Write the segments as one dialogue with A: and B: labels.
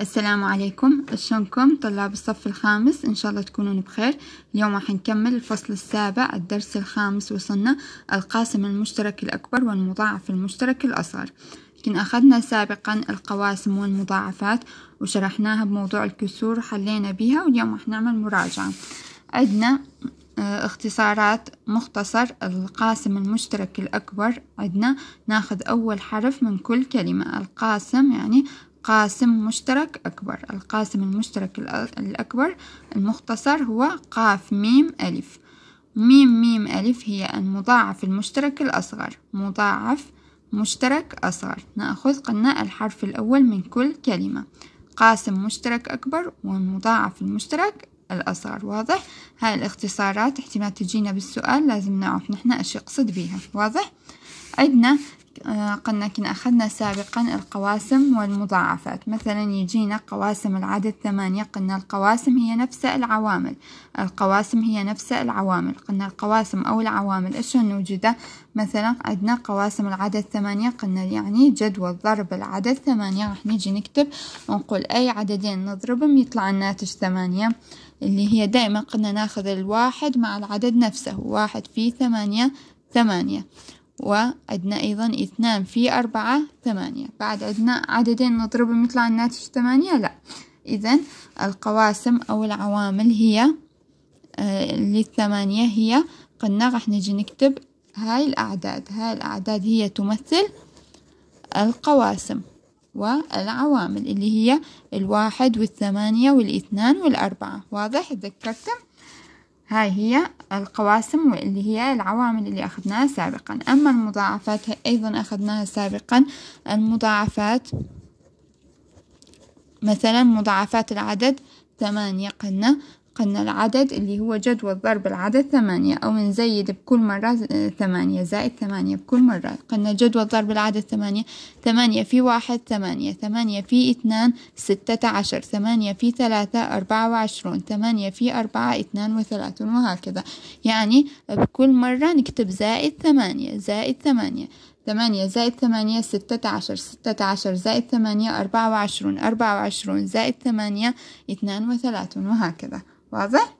A: السلام عليكم. شلونكم؟ طلاب الصف الخامس إن شاء الله تكونون بخير. اليوم راح نكمل الفصل السابع الدرس الخامس وصلنا القاسم المشترك الأكبر والمضاعف المشترك الأصغر. كنا أخذنا سابقا القواسم والمضاعفات وشرحناها بموضوع الكسور وحلينا بها واليوم راح نعمل مراجعة. عندنا آه، اختصارات مختصر القاسم المشترك الأكبر. عندنا ناخذ أول حرف من كل كلمة. القاسم يعني قاسم مشترك أكبر. القاسم المشترك الأكبر المختصر هو قاف ميم ألف. ميم ميم ألف هي المضاعف المشترك الأصغر. مضاعف مشترك أصغر. نأخذ قلنا الحرف الأول من كل كلمة. قاسم مشترك أكبر والمضاعف المشترك الأصغر. واضح؟ هاي الاختصارات احتمال تجينا بالسؤال لازم نعرف نحن إيش يقصد بيها. واضح؟ عندنا قلنا كنا أخذنا سابقا القواسم والمضاعفات. مثلا يجينا قواسم العدد ثمانية قلنا القواسم هي نفس العوامل. القواسم هي نفس العوامل. قلنا القواسم أو العوامل إيش نوجده؟ مثلا عندنا قواسم العدد ثمانية قلنا يعني جدول ضرب العدد ثمانية راح نيجي نكتب ونقول أي عددين نضربهم يطلع الناتج ثمانية اللي هي دائما قلنا ناخذ الواحد مع العدد نفسه. واحد في ثمانية ثمانية. وعندنا أيضا اثنان في أربعة ثمانية. بعد عندنا عددين نضربهم يطلع الناتج ثمانية؟ لا. إذا القواسم أو العوامل هي آه للثمانية هي قلنا راح نجي نكتب هاي الأعداد. هاي الأعداد هي تمثل القواسم والعوامل اللي هي الواحد والثمانية والاثنان والأربعة. واضح؟ تذكرتم؟ هاي هي القواسم واللي هي العوامل اللي أخذناها سابقا. أما المضاعفات أيضا أخذناها سابقا. المضاعفات مثلا مضاعفات العدد ثمانية قلنا. قلنا العدد اللي هو جدول ضرب العدد ثمانية أو نزيد بكل مرة ثمانية زائد ثمانية بكل مرة. قلنا جدول ضرب العدد ثمانية ثمانية في واحد ثمانية ثمانية في اثنان ستة عشر ثمانية في ثلاثة أربعة وعشرون ثمانية في أربعة اثنان وثلاثون وهكذا. يعني بكل مرة نكتب زائد ثمانية زائد ثمانية. ثمانية زائد ثمانية ستة عشر ستة عشر زائد ثمانية أربعة وعشرون أربعة وعشرون زائد ثمانية اثنان وثلاثون وهكذا. واضح؟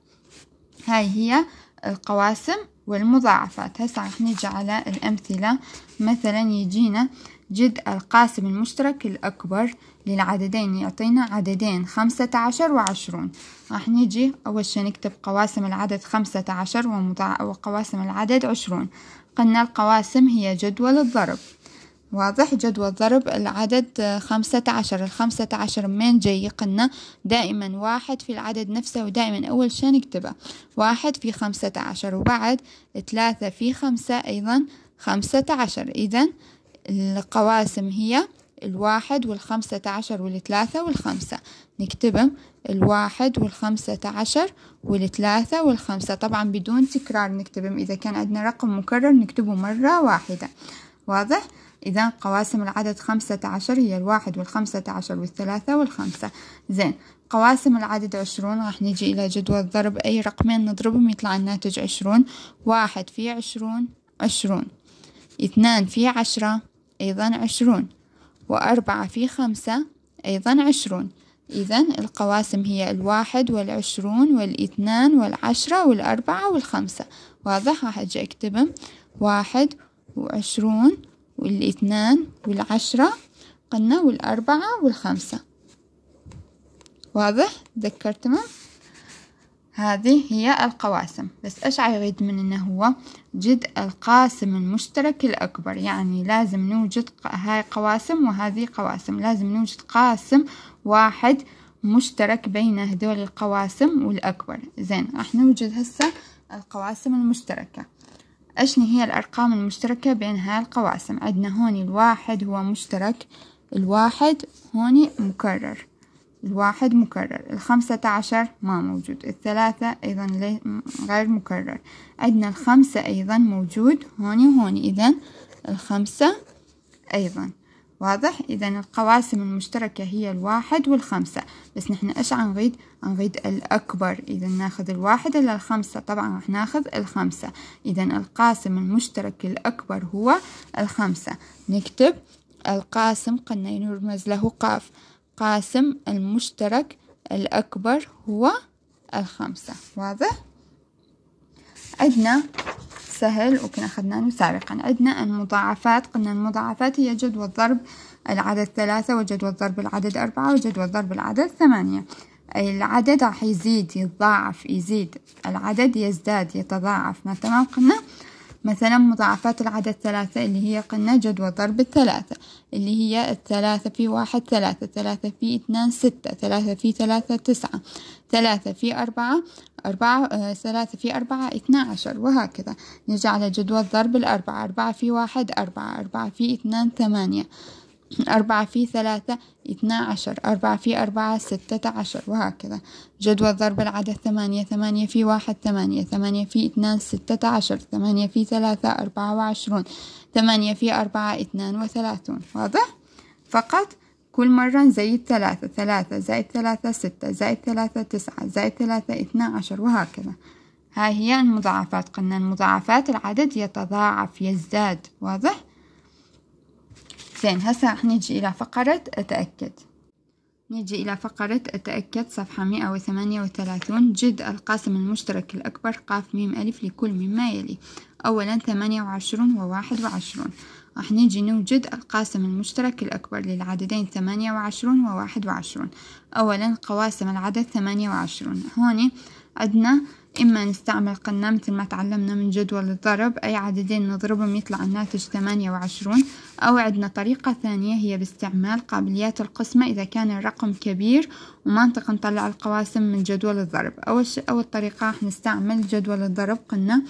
A: هاي هي القواسم والمضاعفات. هسه راح نيجي على الأمثلة. مثلا يجينا جد القاسم المشترك الأكبر للعددين يعطينا عددين خمسة عشر وعشرون. راح نيجي أول شي نكتب قواسم العدد خمسة عشر وقواسم العدد عشرون. قلنا القواسم هي جدول الضرب. واضح جدول ضرب العدد خمسة عشر. الخمسة عشر من جاي قلنا دائما واحد في العدد نفسه ودائما أول شي نكتبه واحد في خمسة عشر وبعد ثلاثة في خمسة أيضا خمسة عشر. إذا القواسم هي الواحد والخمسة عشر والثلاثة والخمسة. نكتبهم. الواحد والخمسة عشر والثلاثة والخمسة. طبعا بدون تكرار نكتبهم. إذا كان عندنا رقم مكرر نكتبه مرة واحدة. واضح؟ إذا قواسم العدد خمسة عشر هي الواحد والخمسة عشر والثلاثة والخمسة. زين. قواسم العدد عشرون. راح نجي إلى جدول ضرب أي رقمين نضربهم. يطلع الناتج عشرون. واحد في عشرون عشرون. اثنان في عشرة أيضا عشرون. وأربعة في خمسة أيضا عشرون. إذا القواسم هي الواحد والعشرون والإثنان والعشرة والأربعة والخمسة. واضح؟ راح أجي أكتبهم. واحد وعشرون والإثنان والعشرة قلنا والأربعة والخمسة. واضح؟ ذكرتم هذه هي القواسم. بس إيش من إنه هو؟ جد القاسم المشترك الأكبر. يعني لازم نوجد هاي قواسم وهذه قواسم. لازم نوجد قاسم واحد مشترك بين هذول القواسم والأكبر. زين راح نوجد هسه القواسم المشتركة. أشني هي الأرقام المشتركة بين هاي القواسم؟ عندنا هون الواحد هو مشترك الواحد هون مكرر. الواحد مكرر الخمسة عشر ما موجود الثلاثة أيضا غير مكرر. عندنا الخمسة أيضا موجود هون وهون إذا الخمسة أيضا. واضح؟ إذا القواسم المشتركة هي الواحد والخمسة. بس نحن إيش عنريد عنريد الأكبر. إذا ناخذ الواحد إلى الخمسة. طبعا راح ناخذ الخمسة. إذا القاسم المشترك الأكبر هو الخمسة. نكتب القاسم قلنا يرمز له قاف. القاسم المشترك الأكبر هو الخمسة. واضح؟ عندنا سهل وكنا أخذناه سابقا. عندنا المضاعفات. قلنا المضاعفات هي جدول ضرب العدد ثلاثة وجدول ضرب العدد أربعة وجدول ضرب العدد ثمانية. العدد راح يزيد يتضاعف يزيد. العدد يزداد يتضاعف. ما تمام؟ قلنا مثلا مضاعفات العدد ثلاثة اللي هي قلنا جدول ضرب الثلاثة اللي هي الثلاثة في واحد ثلاثة ثلاثة في اثنان ستة ثلاثة في ثلاثة تسعة ثلاثة في أربعة أربعة آه ثلاثة في أربعة اثنا عشر وهكذا. نجي على جدول ضرب الأربعة أربعة في واحد أربعة أربعة في اثنان ثمانية. أربعة في ثلاثة اثنا عشر. أربعة في أربعة ستة عشر. وهكذا. جدول ضرب العدد ثمانية ثمانية في واحد ثمانية. ثمانية في اثنان ستة عشر. ثمانية في ثلاثة أربعة وعشرون. ثمانية في أربعة اثنان وثلاثون. واضح؟ فقط كل مرة نزيد ثلاثة. ثلاثة زائد ثلاثة ستة زائد ثلاثة تسعة زائد ثلاثة اثنا عشر. وهكذا. هاي هي المضاعفات. قلنا المضاعفات العدد يتضاعف يزداد. واضح؟ زين هسا نجي إلى فقرة أتأكد. نجي إلى فقرة أتأكد صفحة مئة وثمانية وثلاثون. جد القاسم المشترك الأكبر قاف ميم ألف لكل مما يلي. أولا ثمانية وعشرون وواحد وعشرون. راح نجي نوجد القاسم المشترك الأكبر للعددين ثمانية وعشرون وواحد وعشرون. أولا قواسم العدد ثمانية وعشرون. هوني عندنا إما نستعمل قلنا مثل ما تعلمنا من جدول الضرب أي عددين نضربهم يطلع الناتج ثمانية وعشرون أو عندنا طريقة ثانية هي باستعمال قابليات القسمة إذا كان الرقم كبير ومنطق نطلع القواسم من جدول الضرب. أول شيء أول طريقة راح نستعمل جدول الضرب. قلنا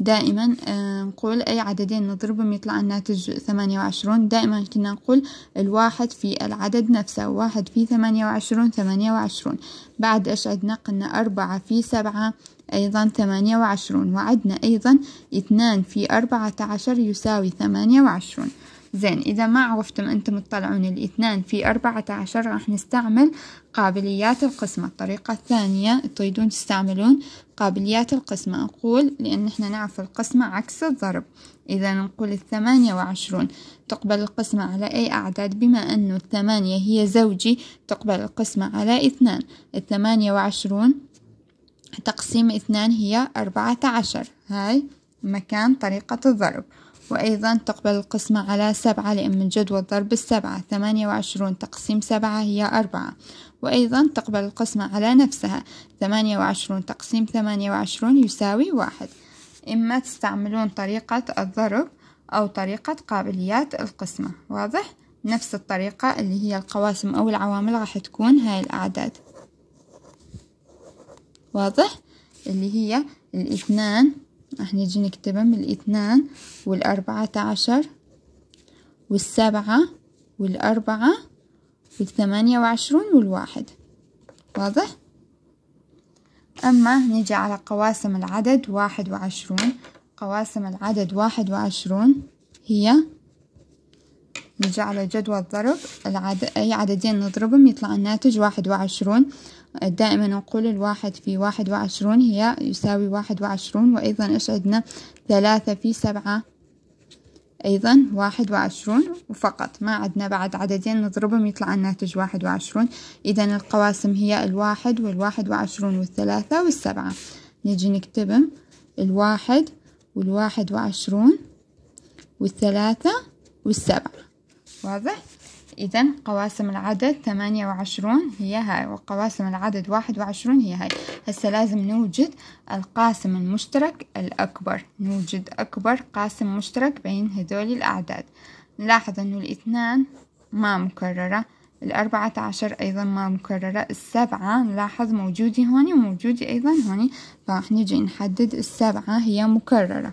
A: دائما آه نقول أي عددين نضربهم يطلع الناتج ثمانية وعشرون. دائما كنا نقول الواحد في العدد نفسه. واحد في ثمانية وعشرون ثمانية وعشرون. بعد إيش عندنا قلنا أربعة في سبعة أيضا ثمانية وعشرون. وعدنا أيضا اثنان في أربعة عشر يساوي ثمانية وعشرون. زين إذا ما عرفتم أنتم تطلعون الاثنان في أربعة عشر راح نستعمل قابليات القسمة. الطريقة الثانية تريدون تستعملون قابليات القسمة. أقول لأن إحنا نعرف القسمة عكس الضرب. إذا نقول الثمانية وعشرون تقبل القسمة على أي أعداد؟ بما أنه الثمانية هي زوجي تقبل القسمة على اثنان. الثمانية وعشرون تقسيم اثنان هي أربعة عشر. هاي مكان طريقة الضرب. وأيضا تقبل القسمة على سبعة لأن من جدول ضرب السبعة. ثمانية وعشرون تقسيم سبعة هي أربعة. وأيضا تقبل القسمة على نفسها. ثمانية وعشرون تقسيم ثمانية وعشرون يساوي واحد. إما تستعملون طريقة الضرب أو طريقة قابليات القسمة واضح؟ نفس الطريقة اللي هي القواسم أو العوامل راح تكون هاي الأعداد. واضح؟ اللي هي الاثنان نجي نكتبهم الاثنان والأربعة عشر والسبعة والأربعة والثمانية وعشرون والواحد. واضح؟ أما نجي على قواسم العدد واحد وعشرون. قواسم العدد واحد وعشرون هي نجي على جدول ضرب. العدد أي عددين نضربهم يطلع الناتج واحد وعشرون. دائما نقول الواحد في واحد وعشرون هي يساوي واحد وعشرون وأيضا إيش عندنا ثلاثة في سبعة أيضا واحد وعشرون وفقط ما عندنا بعد عددين نضربهم يطلع الناتج واحد وعشرون. إذا القواسم هي الواحد والواحد وعشرون والثلاثة والسبعة. نجي نكتبهم. الواحد والواحد وعشرون والثلاثة والسبعة. واضح؟ إذا قواسم العدد ثمانية وعشرون هي هاي وقواسم العدد واحد وعشرون هي هاي هسه لازم نوجد القاسم المشترك الأكبر. نوجد أكبر قاسم مشترك بين هذول الأعداد. نلاحظ أنه الاثنان ما مكررة الأربعة عشر أيضا ما مكررة السبعة نلاحظ موجودة هوني وموجودة أيضا هوني فراح نجي نحدد السبعة هي مكررة.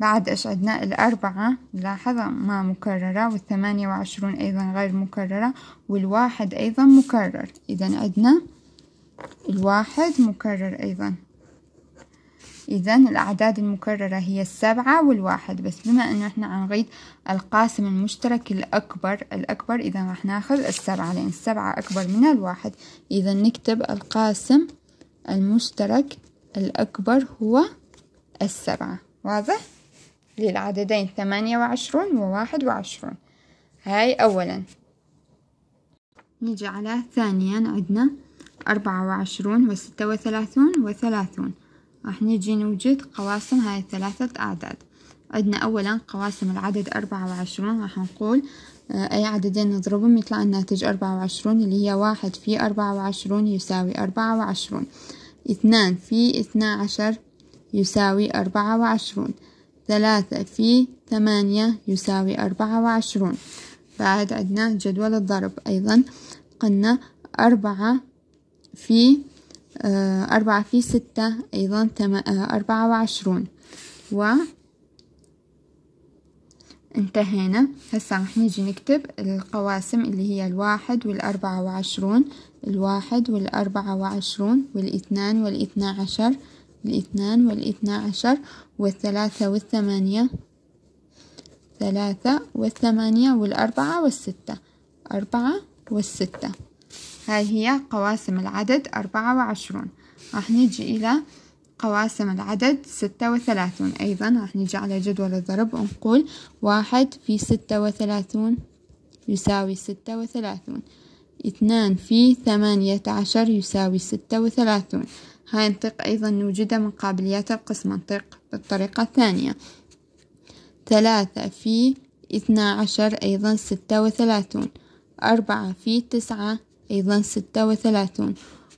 A: بعد إيش عندنا الأربعة لاحظ ما مكررة والثمانية وعشرون أيضا غير مكررة والواحد أيضا مكرر. إذا عندنا الواحد مكرر أيضا. إذا الأعداد المكررة هي السبعة والواحد. بس بما إنه إحنا عنغيد القاسم المشترك الأكبر الأكبر إذا راح ناخذ السبعة لأن السبعة أكبر من الواحد. إذا نكتب القاسم المشترك الأكبر هو السبعة. واضح؟ للعددين ثمانية وعشرون وواحد وعشرون. هاي أولا. نيجي على ثانيا عندنا أربعة وعشرون وستة وثلاثون وثلاثون. راح نيجي نوجد قواسم هاي الثلاثة أعداد. عندنا أولا قواسم العدد أربعة وعشرون. راح نقول آه، أي عددين نضربهم يطلع الناتج أربعة وعشرون اللي هي واحد في أربعة وعشرون يساوي أربعة وعشرون. اثنان في اثنا عشر يساوي أربعة وعشرون. ثلاثة في ثمانية يساوي أربعة وعشرون. بعد عندنا جدول الضرب أيضا. قلنا أربعة في آه، أربعة في ستة أيضا آه، أربعة وعشرون. و انتهينا. هسا راح نيجي نكتب القواسم اللي هي الواحد والأربعة وعشرون الواحد والأربعة وعشرون والإثنان والإثنى عشر الاثنان والاثنى عشر والثلاثة والثمانية. ثلاثة والثمانية والأربعة والستة. أربعة والستة. هاي هي قواسم العدد أربعة وعشرون. راح نيجي إلى قواسم العدد ستة وثلاثون. أيضا راح نيجي على جدول الضرب ونقول واحد في ستة وثلاثون يساوي ستة وثلاثون. اثنان في ثمانية عشر يساوي ستة وثلاثون. هاي نطيق أيضا نوجدها من قابليات القسمة نطيق بالطريقة الثانية. ثلاثة في اثنا عشر أيضا ستة وثلاثون. أربعة في تسعة أيضا ستة وثلاثون.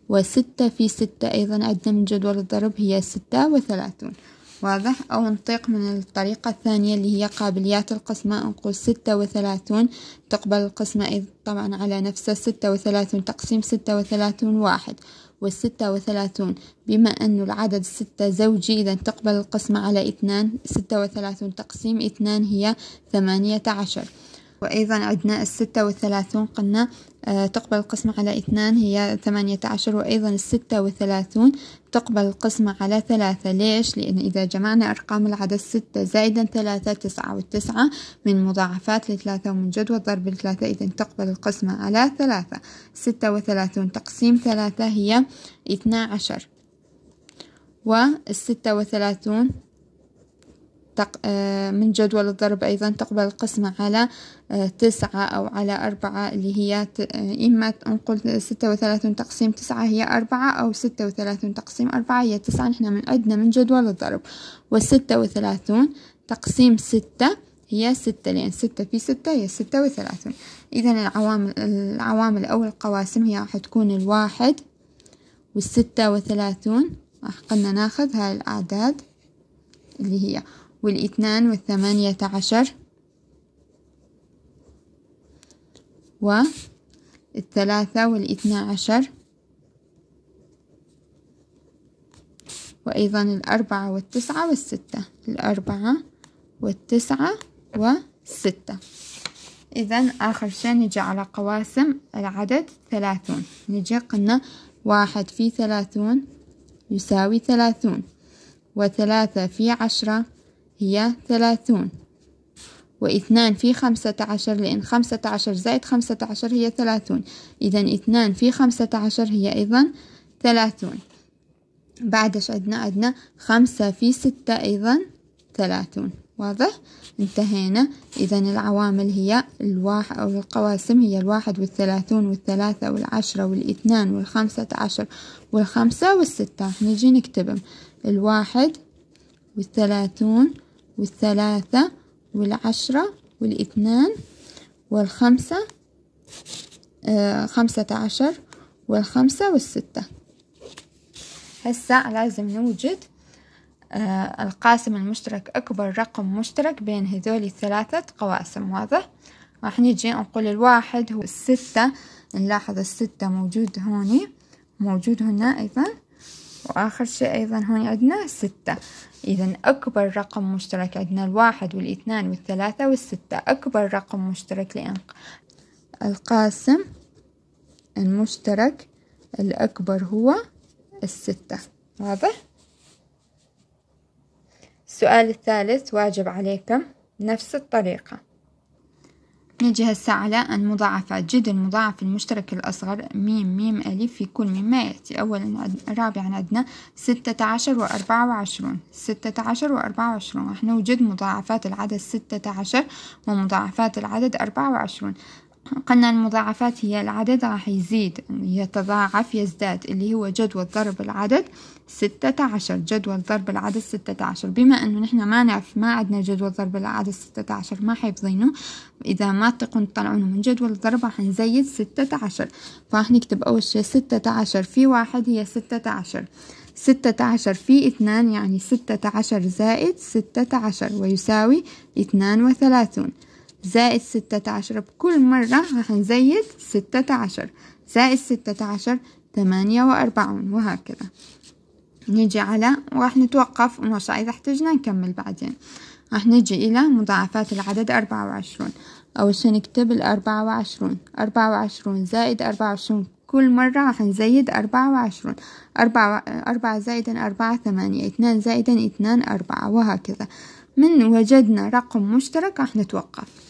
A: وستة في ستة أيضا عندنا من جدول الضرب هي ستة وثلاثون. واضح؟ أو نطيق من الطريقة الثانية اللي هي قابليات القسمة نقول ستة وثلاثون. تقبل القسمة طبعا على نفسه ستة وثلاثون. تقسيم ستة وثلاثون واحد. والستة وثلاثون بما أن العدد ستة زوجي إذا تقبل القسمة على اثنان ستة وثلاثون تقسيم اثنان هي ثمانية عشر. وأيضا عندنا الستة والثلاثون قلنا آه، تقبل القسمة على اثنان هي ثمانية عشر وأيضا الستة وثلاثون تقبل القسمة على ثلاثة. ليش؟ لأن إذا جمعنا أرقام العدد ستة زائدا ثلاثة تسعة والتسعة من مضاعفات لثلاثة ومن جدول ضرب الثلاثة إذا تقبل القسمة على ثلاثة. ستة وثلاثون تقسيم ثلاثة هي اثنا عشر. والستة وثلاثون من جدول الضرب أيضا تقبل القسمة على آه، تسعة أو على أربعة اللي هي آه، إما نقول ستة وثلاثون تقسيم تسعة هي أربعة أو ستة وثلاثون تقسيم أربعة هي تسعة. نحن من عندنا من جدول الضرب. والستة وثلاثون تقسيم ستة هي ستة لأن ستة في ستة هي ستة وثلاثون. إذا العوامل العوامل أو القواسم هي راح تكون الواحد والستة وثلاثون. راح قلنا ناخذ هاي الأعداد اللي هي والاثنان والثمانية عشر. والثلاثة والاثنى عشر. وأيضا الأربعة والتسعة والستة. الأربعة والتسعة والستة إذا آخر شي نجي على قواسم العدد ثلاثون. نجي قلنا واحد في ثلاثون يساوي ثلاثون. وثلاثة في عشرة هي ثلاثون. واثنان في خمسة عشر لأن خمسة عشر زائد خمسة عشر هي ثلاثون. إذا اثنان في خمسة عشر هي أيضا ثلاثون. بعدش عندنا عندنا خمسة في ستة أيضا ثلاثون. واضح؟ انتهينا. إذا العوامل هي الواحد أو القواسم هي الواحد والثلاثون والثلاثة والعشرة والاثنان والخمسة عشر والخمسة والستة. نجي نكتبهم. الواحد والثلاثون والثلاثة والعشرة والإثنان والخمسة آه خمسة عشر والخمسة والستة. هسا لازم نوجد آه القاسم المشترك أكبر رقم مشترك بين هذول الثلاثة قواسم واضح؟ راح نيجي نقول الواحد هو الستة نلاحظ الستة موجود هوني موجود هنا أيضا. وآخر شيء أيضا هون عندنا ستة. إذا أكبر رقم مشترك عندنا الواحد والإثنان والثلاثة والستة. أكبر رقم مشترك لأن القاسم المشترك الأكبر هو الستة. واضح؟ السؤال الثالث واجب عليكم نفس الطريقة. نجي هسه على المضاعفات جد المضاعف المشترك الأصغر ميم ميم ألف في كل مما يأتي. أولا رابعا عندنا ستة عشر وأربعة وعشرون. ستة عشر وأربعة وعشرون. راح نوجد مضاعفات العدد ستة عشر ومضاعفات العدد أربعة وعشرون. قلنا المضاعفات هي العدد راح يزيد يتضاعف يزداد اللي هو جدول ضرب العدد ستة عشر جدول ضرب العدد ستة عشر. بما أنه نحن ما نعرف ما عندنا جدول ضرب العدد ستة عشر ما حيفظينه إذا ما تقون تطلعونه من جدول الضرب راح نزيد ستة عشر. فراح نكتب أول شي ستة عشر في واحد هي ستة عشر. ستة عشر في اثنان يعني ستة عشر زائد ستة عشر ويساوي اثنان وثلاثون. زائد ستة عشر بكل مرة راح نزيد ستة عشر. زائد ستة عشر ثمانية وأربعون وهكذا. نيجي على وراح نتوقف ونرجع إذا احتجنا نكمل بعدين. راح نجي إلى مضاعفات العدد أربعة وعشرون. أول شي نكتب الأربعة وعشرون. أربعة وعشرون زائد أربعة وعشرون كل مرة راح نزيد أربعة وعشرون. أربعة, أربعة زائدا أربعة ثمانية اثنان زائدا اثنان أربعة وهكذا. من وجدنا رقم مشترك راح نتوقف.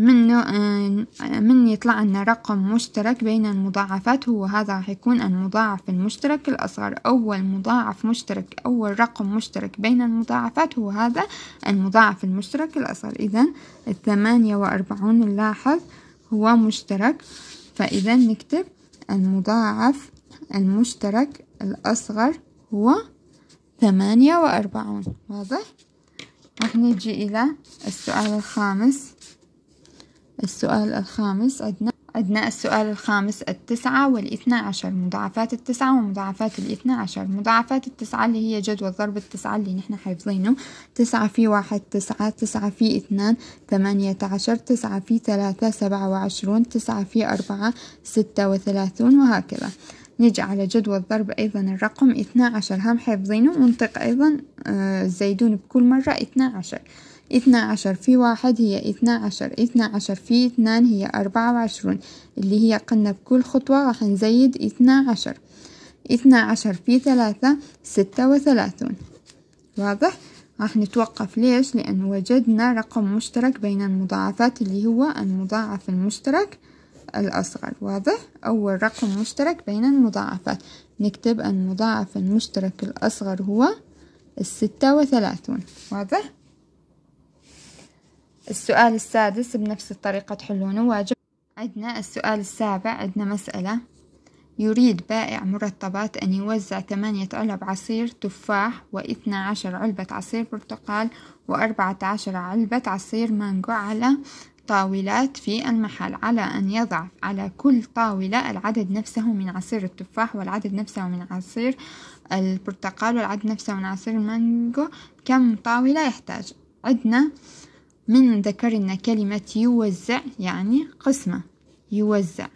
A: من آه، من يطلع لنا رقم مشترك بين المضاعفات هو هذا راح يكون المضاعف المشترك الأصغر أول مضاعف مشترك أول رقم مشترك بين المضاعفات هو هذا المضاعف المشترك الأصغر. إذا الثمانية وأربعون نلاحظ هو مشترك. فإذا نكتب المضاعف المشترك الأصغر هو ثمانية وأربعون. واضح؟ راح نجي إلى السؤال الخامس. السؤال الخامس عندنا عندنا السؤال الخامس التسعة والاثنى عشر مضاعفات التسعة ومضاعفات الاثنى عشر. مضاعفات التسعة اللي هي جدول ضرب التسعة اللي نحن حافظينه. تسعة في واحد تسعة تسعة في اثنان ثمانية عشر تسعة في ثلاثة سبعة وعشرون تسعة في أربعة ستة وثلاثون وهكذا. نجي على جدول ضرب أيضا الرقم اثنى عشر هم حافظينه. ونطق أيضا آه زيدون بكل مرة اثنى عشر. اثنى عشر في واحد هي اثنى عشر اثنى عشر في اثنان هي أربعة وعشرون اللي هي قلنا بكل خطوة راح نزيد اثنى عشر اثنى عشر في ثلاثة ستة وثلاثون واضح؟ راح نتوقف ليش؟ لأن وجدنا رقم مشترك بين المضاعفات اللي هو المضاعف المشترك الأصغر واضح؟ أول رقم مشترك بين المضاعفات نكتب المضاعف المشترك الأصغر هو الستة وثلاثون واضح؟ السؤال السادس بنفس الطريقة تحلونه واجب. عندنا السؤال السابع عندنا مسألة. يريد بائع مرطبات أن يوزع ثمانية علب عصير تفاح واثنى عشر علبة عصير برتقال وأربعة عشر علبة عصير مانجو على طاولات في المحل على أن يضع على كل طاولة العدد نفسه من عصير التفاح والعدد نفسه من عصير البرتقال والعدد نفسه من عصير المانجو. كم طاولة يحتاج؟ عندنا من ذكرنا كلمة يوزع يعني قسمة. يوزع.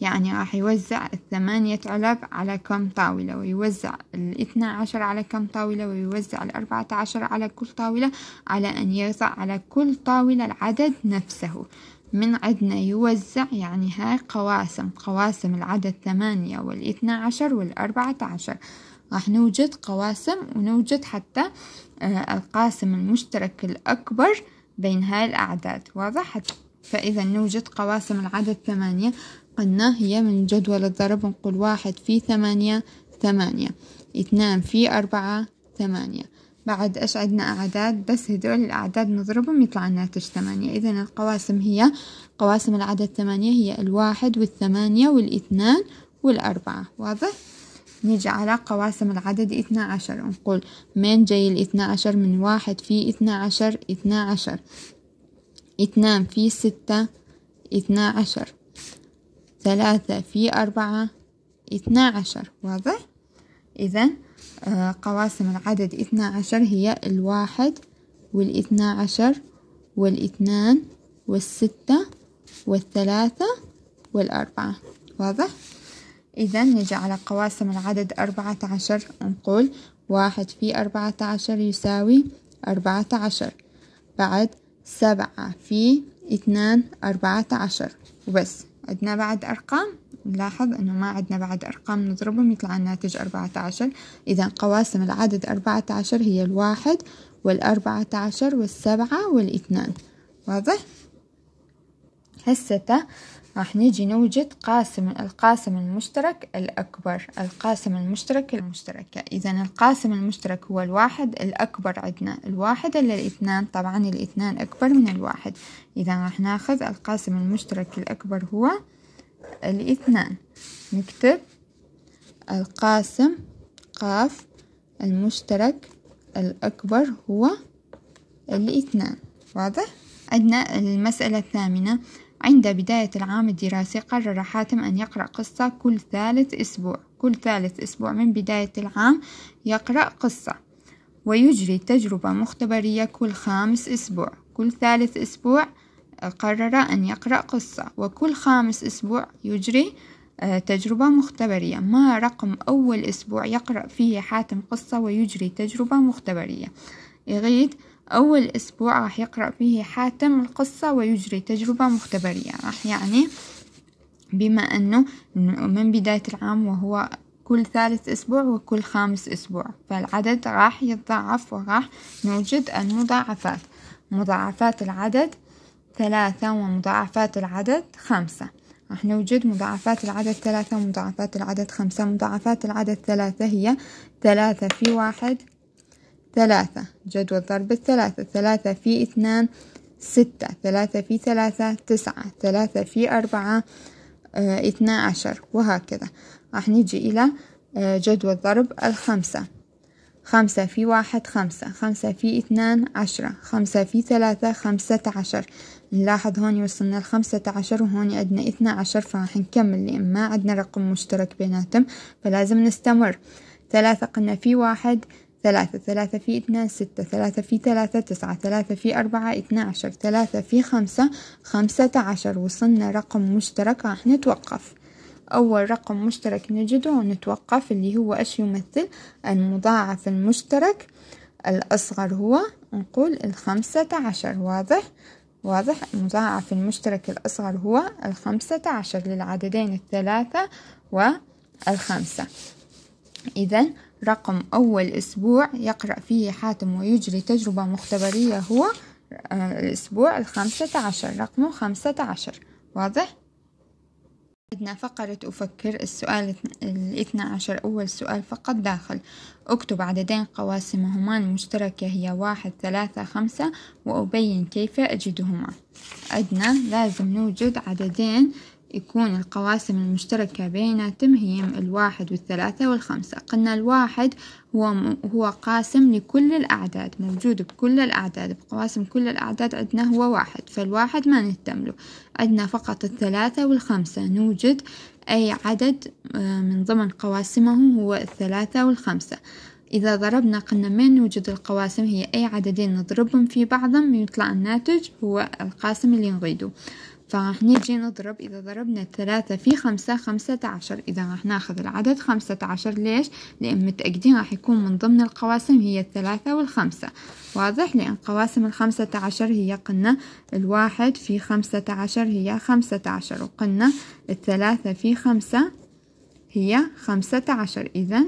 A: يعني راح يوزع الثمانية علب على كم طاولة ويوزع الاثنى عشر على كم طاولة ويوزع الأربعة عشر على كل طاولة على أن يضع على كل طاولة العدد نفسه. من عندنا يوزع يعني هاي قواسم قواسم العدد ثمانية والاثنى عشر والأربعة عشر. راح نوجد قواسم ونوجد حتى آه، القاسم المشترك الأكبر بين هاي الأعداد. واضح فإذا نوجد قواسم العدد ثمانية. قلنا هي من جدول الضرب. نقول واحد في ثمانية ثمانية. اثنان في أربعة ثمانية. بعد إيش عندنا أعداد؟ بس هدول الأعداد نضربهم يطلع الناتج ثمانية. إذا القواسم هي قواسم العدد ثمانية هي الواحد والثمانية والإثنان والأربعة. واضح؟ نيجي على قواسم العدد اثنا عشر. نقول من جاي الاثنا عشر؟ من واحد في اثنا عشر اثنا عشر. اثنان في ستة اثنا عشر. ثلاثة في أربعة اثنا عشر. واضح؟ إذا آه، قواسم العدد اثنا عشر هي الواحد والاثنا عشر والاثنان والستة والثلاثة والأربعة. واضح؟ إذا نجي على قواسم العدد أربعة عشر نقول واحد في أربعة عشر يساوي أربعة عشر. بعد سبعة في اثنان أربعة عشر. وبس عندنا بعد أرقام؟ نلاحظ أنه ما عندنا بعد أرقام نضربهم يطلع الناتج أربعة عشر. إذا قواسم العدد أربعة عشر هي الواحد والأربعة عشر والسبعة والإثنان. واضح؟ هسه راح نيجي نوجد قاسم القاسم المشترك الأكبر القاسم المشترك المشتركة. إذا القاسم المشترك هو الواحد الأكبر عندنا الواحد إلا الإثنان طبعا الإثنان أكبر من الواحد. إذا راح ناخذ القاسم المشترك الأكبر هو الإثنان. نكتب القاسم قاف المشترك الأكبر هو الإثنان. واضح؟ عندنا المسألة الثامنة. عند بداية العام الدراسي قرر حاتم أن يقرأ قصة كل ثالث أسبوع. كل ثالث أسبوع من بداية العام يقرأ قصة. ويجري تجربة مختبرية كل خامس أسبوع. كل ثالث أسبوع قرر أن يقرأ قصة. وكل خامس أسبوع يجري آه، تجربة مختبرية. ما رقم أول أسبوع يقرأ فيه حاتم قصة ويجري تجربة مختبرية. يغيد أول أسبوع راح يقرأ فيه حاتم القصة ويجري تجربة مختبرية. راح يعني بما أنه من بداية العام وهو كل ثالث أسبوع وكل خامس أسبوع. فالعدد راح يتضاعف وراح نوجد المضاعفات. مضاعفات العدد ثلاثة ومضاعفات العدد خمسة. راح نوجد مضاعفات العدد ثلاثة ومضاعفات العدد خمسة. مضاعفات العدد ثلاثة هي ثلاثة في واحد ثلاثة جدول ضرب الثلاثة ثلاثة في اثنان ستة ثلاثة في ثلاثة تسعة ثلاثة في أربعة آه اثنا عشر وهكذا. راح نيجي إلى آه جدول ضرب الخمسة. خمسة في واحد خمسة خمسة في اثنان عشرة خمسة في ثلاثة خمسة عشر. نلاحظ هون وصلنا لخمسة عشر وهون عندنا اثنا عشر فراح نكمل لأن ما عندنا رقم مشترك بيناتهم فلازم نستمر. ثلاثة قلنا في واحد ثلاثة ثلاثة في اثنان ستة ثلاثة في ثلاثة تسعة ثلاثة في أربعة اثنا عشر ثلاثة في خمسة خمسة عشر. وصلنا رقم مشترك. راح نتوقف. أول رقم مشترك نجده ونتوقف اللي هو إيش يمثل؟ المضاعف المشترك. الأصغر هو نقول الخمسة عشر. واضح؟ واضح. المضاعف المشترك الأصغر هو الخمسة عشر للعددين الثلاثة والخمسة. إذا رقم أول أسبوع يقرأ فيه حاتم ويجري تجربة مختبرية هو آه، الأسبوع الخامسة عشر رقمه خمسة عشر. واضح؟ عندنا فقرة أفكر السؤال الاثنى عشر أول سؤال فقط داخل. اكتب عددين قواسمهما المشتركة هي واحد ثلاثة خمسة وأبين كيف أجدهما. عندنا لازم نوجد عددين يكون القواسم المشتركة بيناتهم هي الواحد والثلاثة والخمسة. قلنا الواحد هو هو قاسم لكل الأعداد موجود بكل الأعداد بقواسم كل الأعداد عندنا هو واحد فالواحد ما نهتم عندنا فقط الثلاثة والخمسة. نوجد أي عدد آه، من ضمن قواسمه هو الثلاثة والخمسة. إذا ضربنا قلنا من نوجد القواسم؟ هي أي عددين نضربهم في بعضهم يطلع الناتج هو القاسم اللي نريده. فراح نيجي نضرب إذا ضربنا ثلاثة في خمسة خمسة عشر إذا راح ناخذ العدد خمسة عشر ليش؟ لأن متأكدين راح يكون من ضمن القواسم هي الثلاثة والخمسة واضح؟ لأن قواسم الخمسة عشر هي قلنا الواحد في خمسة عشر هي خمسة عشر وقلنا الثلاثة في خمسة هي خمسة عشر إذا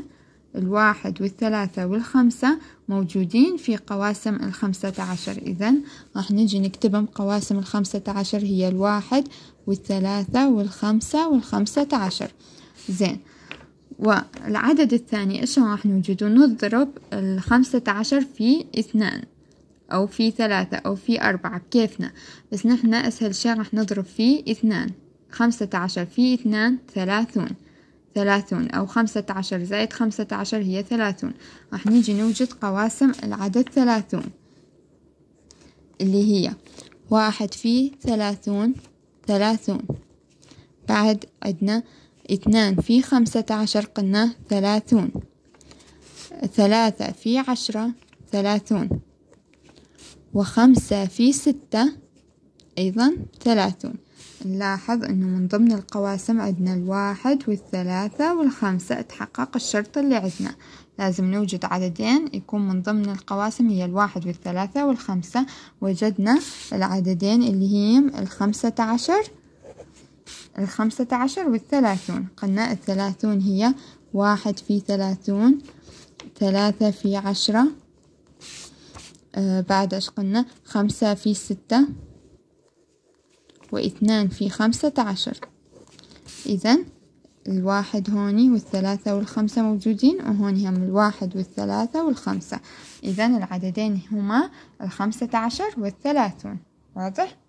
A: الواحد والثلاثة والخمسة موجودين في قواسم الخمسة عشر. إذا راح نجي نكتبهم قواسم الخمسة عشر هي الواحد والثلاثة والخمسة والخمسة عشر. زين. والعدد الثاني إيش راح نوجده نضرب الخمسة عشر في اثنان أو في ثلاثة أو في أربعة. بكيفنا؟ بس نحن أسهل شي راح نضرب في اثنان. خمسة عشر في اثنان ثلاثون. ثلاثون أو خمسة عشر زائد خمسة عشر هي ثلاثون. راح نيجي نوجد قواسم العدد ثلاثون اللي هي واحد في ثلاثون ثلاثون. بعد عندنا اثنان في خمسة عشر قلنا ثلاثون. ثلاثة في عشرة ثلاثون. وخمسة في ستة أيضا ثلاثون. نلاحظ أنه من ضمن القواسم عندنا الواحد والثلاثة والخمسة. تحقق الشرط اللي عندنا. لازم نوجد عددين يكون من ضمن القواسم هي الواحد والثلاثة والخمسة. وجدنا العددين اللي هي الخمسة عشر الخمسة عشر والثلاثون. قلنا الثلاثون هي واحد في ثلاثون ثلاثة في عشرة. آه بعد إيش قلنا؟ خمسة في ستة. واثنان في خمسة عشر إذا الواحد هوني والثلاثة والخمسة موجودين وهوني هم الواحد والثلاثة والخمسة. إذا العددين هما الخمسة عشر والثلاثون. واضح؟